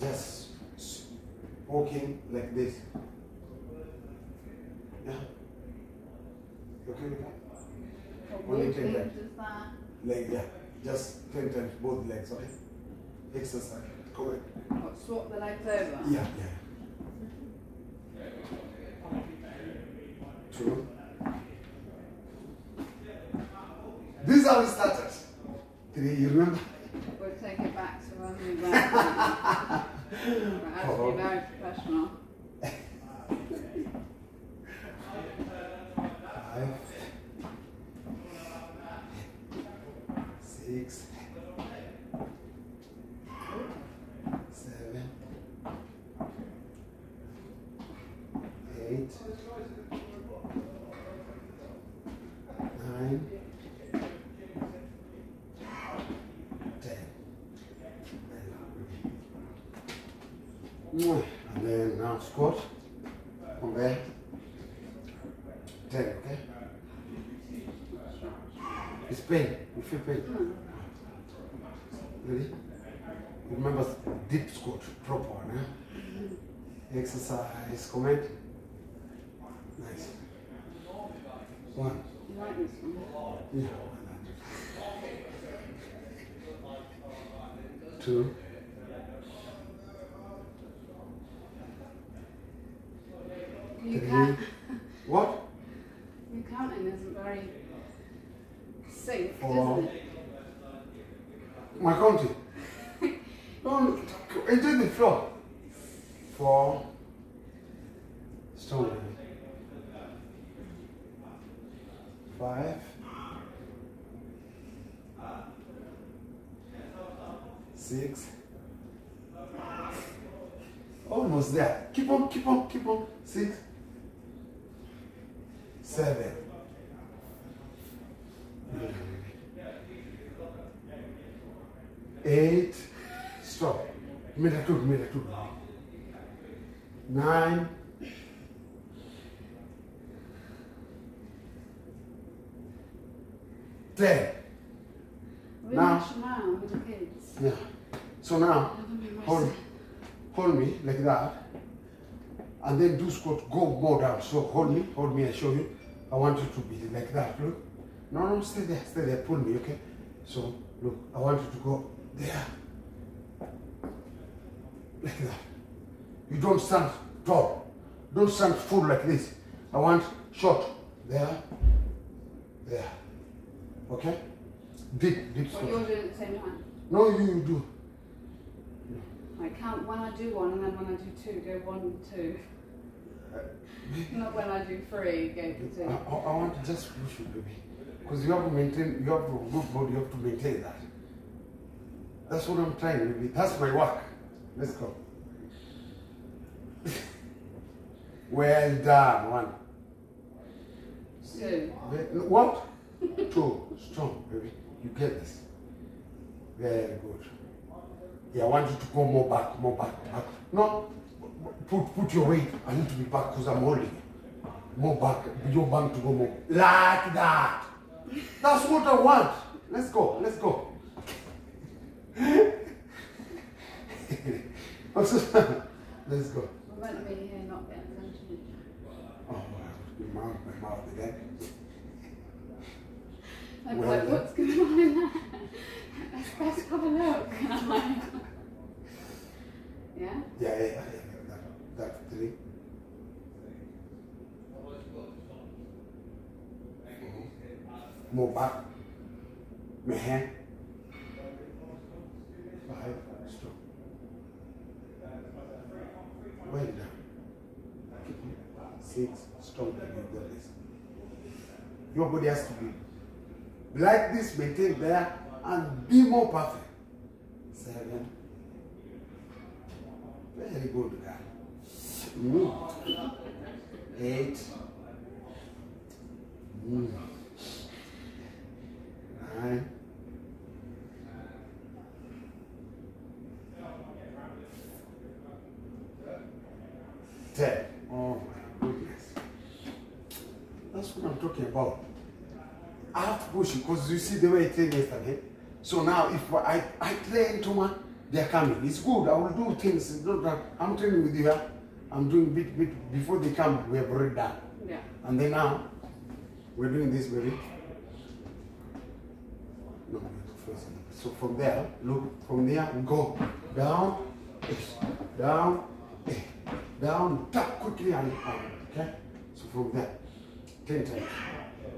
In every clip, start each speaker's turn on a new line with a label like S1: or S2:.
S1: just walking like this. Yeah. Okay with that? Only ten times.
S2: Does that?
S1: Yeah. Just ten times both legs, okay? Exercise. Correct.
S2: What, swap the legs over?
S1: Yeah, yeah. True. This is how we started. Three, you remember?
S2: We'll take it back to when we went. We're actually very professional.
S1: Five, six, seven, eight, nine, ten. And then now squat on there. Ten, okay? It's pain. You feel pain. Hmm. Ready? Remember deep squat, proper one, eh? Exercise, comment. Nice. One.
S2: You?
S1: Yeah. Two.
S2: You
S1: Three.
S2: can't.
S1: What?
S2: Your counting isn't very safe,
S1: Four.
S2: isn't it?
S1: My country. Don't enjoy the floor. Four. Strong. Five. Six. Almost there. Keep on, keep on, keep on. Six. Seven. Eight. Stop. Mira tú. Nine. Ten. Now-
S2: rush around with the kids.
S1: Yeah. So now, hold, hold me like that. And then do squat, go more down. So hold me, hold me, I show you. I want you to be like that. Look. No, no, stay there, stay there. Pull me, okay? So, look, I want you to go there. Like that. You don't stand tall. Don't stand full like this. I want short. There. There. Okay? Deep, deep
S2: What you're doing at the same time.
S1: No, you, you do.
S2: I count when I do one and then when I do two, go one, two. Not when I do three, go to
S1: I,
S2: two.
S1: I, I want to just push you, baby. Because you have to maintain, you have a good body, you have to maintain that. That's what I'm trying, baby. That's my work. Let's go. well done, one.
S2: Two.
S1: What? Two. Strong, baby. You get this. Very good. Yeah, I want you to go more back, more back, back. No, put put your weight. I need to be back because I'm holding you. More back. Your bank to go more. Like that. That's what I want. Let's go. Let's go. Let's go.
S2: Meant to be here not getting attention.
S1: Oh, wow. Mouth, my mouth again.
S2: Like,
S1: Well
S2: like what's going on in there? Let's, have a look. And I'm like, yeah?
S1: Yeah, yeah, yeah. yeah. That, that three. Mm-hmm. More back. My hand. Five. Stop. Well done. Stop. You got this. Your body has to be like this, maintain there, and be more perfect. Seven. Very good guy. Mm. Eight. Mm. Nine. Ten. Oh my goodness. That's what I'm talking about. I have to push it because you see the way I trained yesterday. So now if I, I train too much, They're coming. It's good. I will do things. It's not that I'm training with you. Huh? I'm doing bit bit before they come. We have already done.
S2: Yeah.
S1: And then now we're doing this, baby. No. So from there, look from there, go down, down, eh, down, tap quickly and out. Okay? So from there, ten times.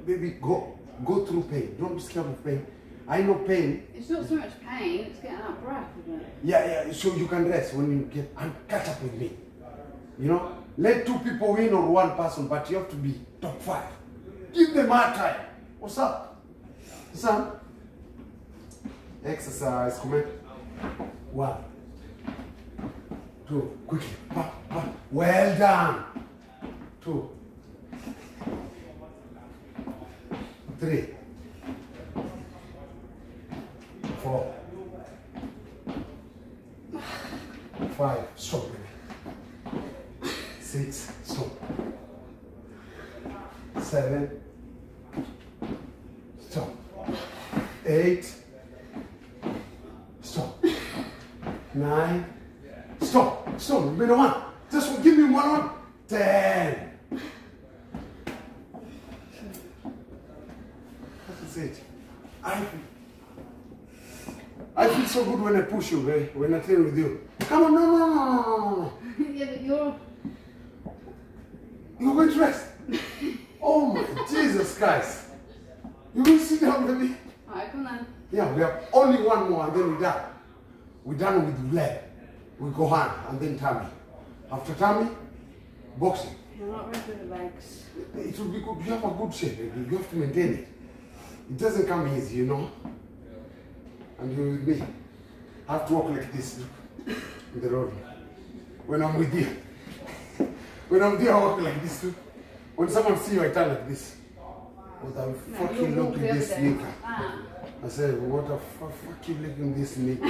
S1: Baby, go go through pain. Don't be scared of pain. I know pain.
S2: It's not so much pain, it's getting out breath, isn't it?
S1: Yeah, yeah. So you can rest when you get and catch up with me. You know, let two people win or one person, but you have to be top five. Give them hard time. What's up, son? Exercise. Come here. One, two, quickly. Well done. Two, three, four, five. Stop. Six. Stop. Seven. Stop. Eight. Stop. Nine. Stop. Stop. Middle one. Just give me one one. Ten. That is it. I I feel so good when I push you, eh? when I train with you. Come on, no, no, no, no, no,
S2: yeah, but you're.
S1: You're going to rest. Oh my Jesus Christ. You will sit down, baby.
S2: Alright, come on.
S1: Yeah, we have only one more and then we're done. We're done with leg. We go hand and then tummy. After tummy, boxing.
S2: You're not ready for the legs.
S1: It will be good. You have a good shape, baby. You have to maintain it. It doesn't come easy, you know. And you're with me. I have to walk like this in the road. When I'm with you. When I'm there, I walk like this too. When someone see you, I turn like this. What a fucking look at this
S2: day
S1: sneaker.
S2: Ah.
S1: I said, what a fu- fuck you looking this sneaker.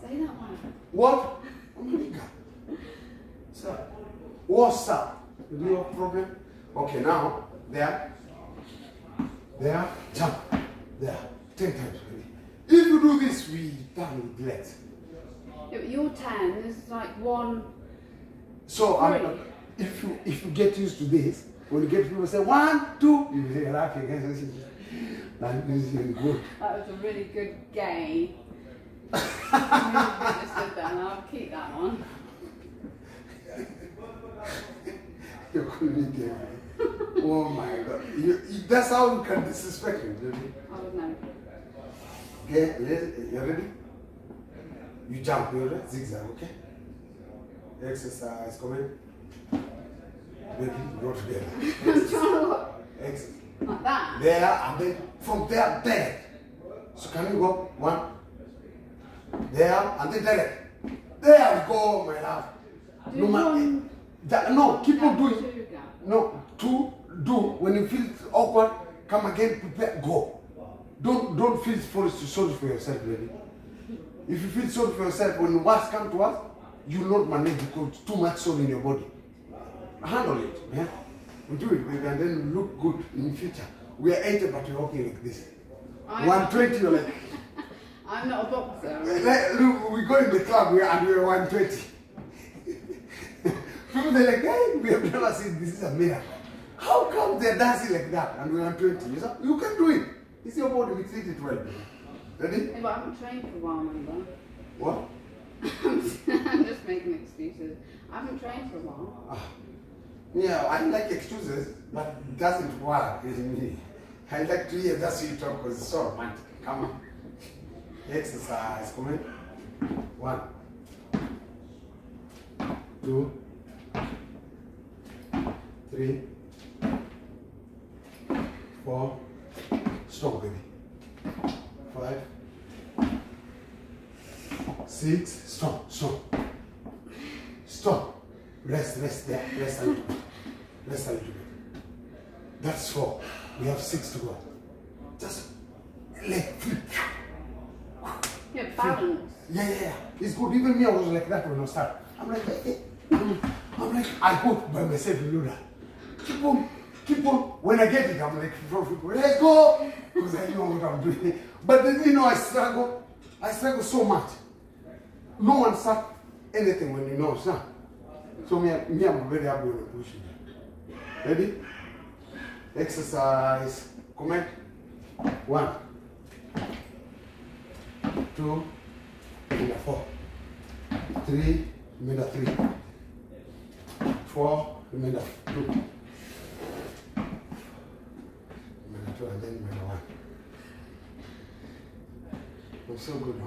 S2: Say that one.
S1: What? Oh my God. So, what's up? Do you have a problem? Okay, now, there, there, jump, there, ten times, baby. If you do this, we done with legs.
S2: You're 10, there's like one.
S1: So, um, if you if you get used to this, when you get people say one, two, you say laughing. That is really good.
S2: That was a really good game. I did that I'll keep that one.
S1: You couldn't get me. Oh my God! You, you, that's how you can disrespect.
S2: I know.
S1: Okay, you ready? You jump, you ready? Zigzag, okay? Exercise, come in. Baby, go together. Exercise.
S2: that.
S1: There, and then from there, there. So can you go? One. There, and then there. There we go, my love. No, ma-
S2: one
S1: that, no, keep on doing. No, two, do. When you feel awkward, come again, prepare, go. Don't don't feel forced to sorry for yourself, baby. If you feel sorry for yourself, when worst come to us, you will not manage because too much soul in your body. Handle it, yeah? We do it, baby, and then look good in the future. We are 80, but we're walking like this.
S2: I'm-
S1: 120, you're like,
S2: I'm not a boxer.
S1: like, look, we go in the club we and we're 120. People they're like, hey, we have never seen this is a miracle. How come they're dancing like that and we're 120? You, know? you can do it. It's your body, we treat it well. Ready?
S2: Yeah, but I haven't trained for a while, remember?
S1: What?
S2: I'm just making excuses. I haven't trained for a while.
S1: Ah. Yeah, I like excuses, but it doesn't work in me. I like to hear that's you talk because it's so romantic. Come on. Exercise, come in. One. Two. Three. Four. Stop, baby. Five. Six. Stop, stop. Stop. Rest, rest there. Rest a little bit. Rest a little bit. That's four. We have six to go. Just leg flip.
S2: Yeah, balance.
S1: Yeah, yeah, yeah. It's good. Even me, I was like that when I started. I'm like. Mm. I'm like, I put by myself in Luna. Keep on, on. When I get it, I'm like, let's go. Because I know what I'm doing. But then, you know, I struggle. I struggle so much. No one said anything when you know, son. So me, I'm very happy with the pushing. Ready? Exercise. Comment? One. Two. Remainder four. Three. Remainder three. Four. Remainder two. Two and then remainder one. I'm so good, huh?